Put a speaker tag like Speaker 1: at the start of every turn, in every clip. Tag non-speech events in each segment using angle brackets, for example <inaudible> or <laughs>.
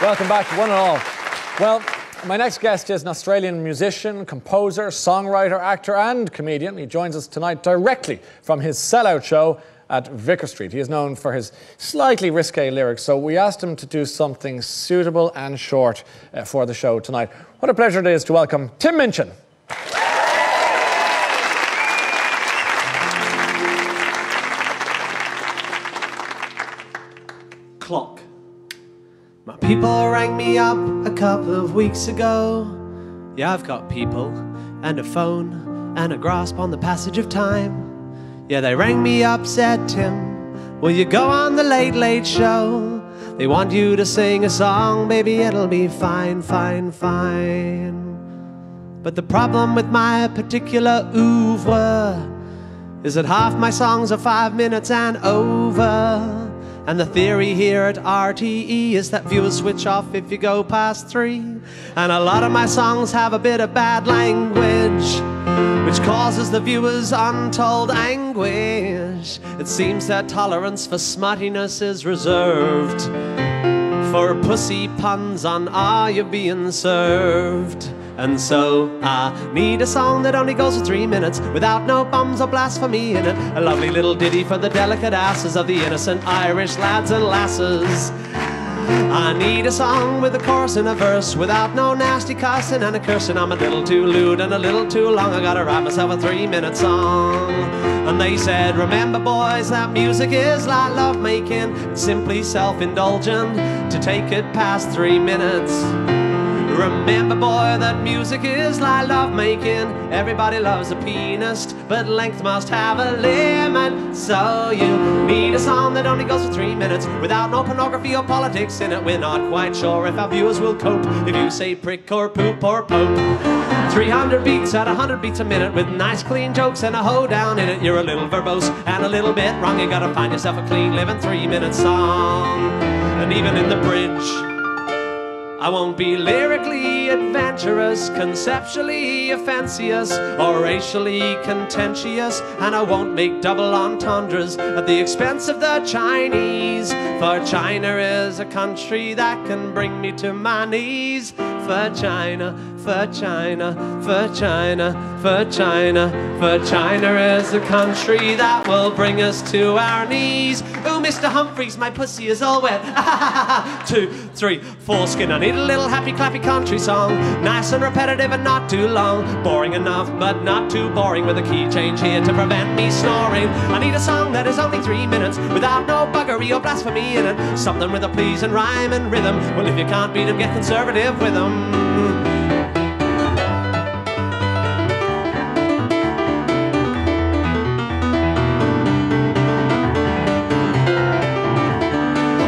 Speaker 1: Welcome back, one and all. Well, my next guest is an Australian musician, composer, songwriter, actor, and comedian. He joins us tonight directly from his sellout show at Vicar Street. He is known for his slightly risque lyrics, so we asked him to do something suitable and short uh, for the show tonight. What a pleasure it is to welcome Tim Minchin.
Speaker 2: People rang me up a couple of weeks ago. Yeah, I've got people and a phone and a grasp on the passage of time. Yeah, they rang me up, said, Tim, will you go on the Late Late Show? They want you to sing a song, baby, it'll be fine, fine, fine. But the problem with my particular oeuvre is that half my songs are five minutes and over. And the theory here at RTE is that viewers switch off if you go past three. And a lot of my songs have a bit of bad language, which causes the viewers untold anguish. It seems that tolerance for smuttiness is reserved for pussy puns on Are You Being Served? And so I need a song that only goes for three minutes without no bums or blasphemy in it. A lovely little ditty for the delicate asses of the innocent Irish lads and lasses. I need a song with a chorus and a verse without no nasty cussing and a cursing. I'm a little too lewd and a little too long. I gotta write myself a three minute song. And they said, Remember, boys, that music is like love making. It's simply self indulgent to take it past three minutes. Remember, boy, that music is like love making. Everybody loves a pianist, but length must have a limit. So you need a song that only goes for three minutes without no pornography or politics in it. We're not quite sure if our viewers will cope if you say prick or poop or pope. 300 beats at 100 beats a minute with nice clean jokes and a hoedown in it. You're a little verbose and a little bit wrong. You gotta find yourself a clean living three minute song. And even in the bridge. I won't be lyrically adventurous, conceptually offensious, or racially contentious, and I won't make double entendres at the expense of the Chinese. For China is a country that can bring me to my knees. For China, for China, for China, for China, for China is a country that will bring us to our knees. Oh, Mr. Humphries, my pussy is all wet. <laughs> Two, three, foreskin. I need a little happy clappy country song. Nice and repetitive and not too long. Boring enough, but not too boring with a key change here to prevent me snoring. I need a song that is only three minutes without no buggery or blasphemy in it. Something with a pleasing rhyme and rhythm. Well, if you can't beat 'em, get conservative with 'em.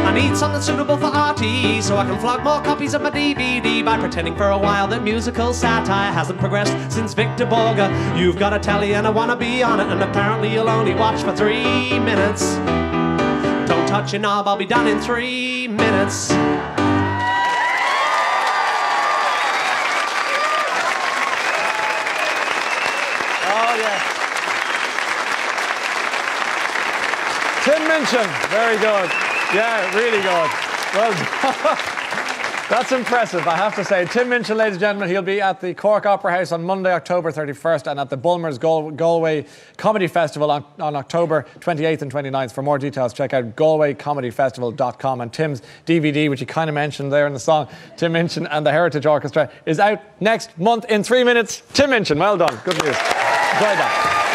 Speaker 2: I need something suitable for RTE so I can flog more copies of my DVD by pretending for a while that musical satire hasn't progressed since Victor Borge. You've got a telly and I wanna be on it, and apparently you'll only watch for three minutes. Don't touch your knob, I'll be done in three minutes.
Speaker 1: Oh, yes. Tim Minchin, very good. Yeah, really good. Well. <laughs> That's impressive, I have to say. Tim Minchin, ladies and gentlemen, he'll be at the Cork Opera House on Monday, October 31st, and at the Bulmers Gal- Galway Comedy Festival on, on October 28th and 29th. For more details, check out galwaycomedyfestival.com. And Tim's DVD, which he kind of mentioned there in the song, Tim Minchin and the Heritage Orchestra, is out next month in three minutes. Tim Minchin, well done. Good news. Enjoy that.